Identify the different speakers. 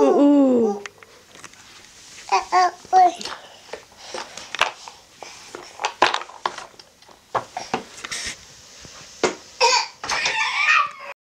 Speaker 1: Ooh. Ooh. Uh, uh, uh,